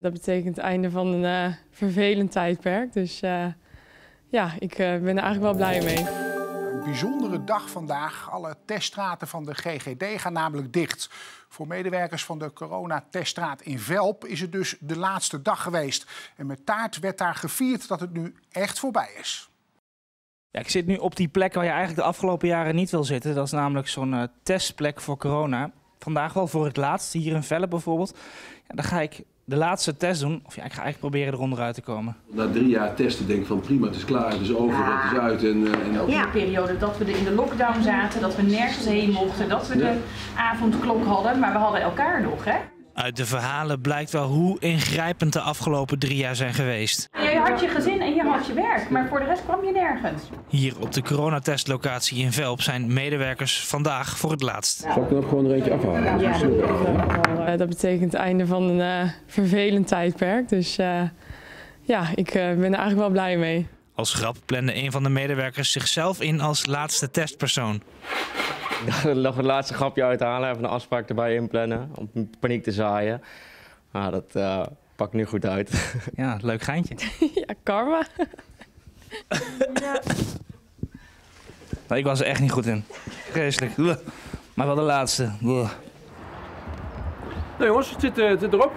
Dat betekent het einde van een uh, vervelend tijdperk. Dus uh, ja, ik uh, ben er eigenlijk wel blij mee. Een bijzondere dag vandaag. Alle teststraten van de GGD gaan namelijk dicht. Voor medewerkers van de coronateststraat in Velp is het dus de laatste dag geweest. En met taart werd daar gevierd dat het nu echt voorbij is. Ja, ik zit nu op die plek waar je eigenlijk de afgelopen jaren niet wil zitten. Dat is namelijk zo'n testplek voor corona. Vandaag wel voor het laatst, hier in Velp bijvoorbeeld. Ja, dan ga ik de laatste test doen. Of ja, ik ga eigenlijk proberen eronder uit te komen. Na drie jaar testen denk ik van prima, het is klaar, het is over, het is uit. En, uh, en... Ook in de periode dat we in de lockdown zaten, dat we nergens heen mochten, dat we de avondklok hadden, maar we hadden elkaar nog, hè? Uit de verhalen blijkt wel hoe ingrijpend de afgelopen drie jaar zijn geweest. Je had je gezin en je had je werk, maar voor de rest kwam je nergens. Hier op de coronatestlocatie in Velp zijn medewerkers vandaag voor het laatst. Zal ik er nog gewoon er eentje afhalen? Ja, dat betekent het einde van een uh, vervelend tijdperk. Dus uh, ja, ik uh, ben er eigenlijk wel blij mee. Als grap plande een van de medewerkers zichzelf in als laatste testpersoon. nog het laatste grapje uithalen, even een afspraak erbij inplannen om paniek te zaaien. Maar dat uh, pakt nu goed uit. Ja, leuk geintje. ja, karma. ja. Nou, ik was er echt niet goed in. Vreselijk. Maar wel de laatste. Nou jongens, het zit, uh, het zit erop.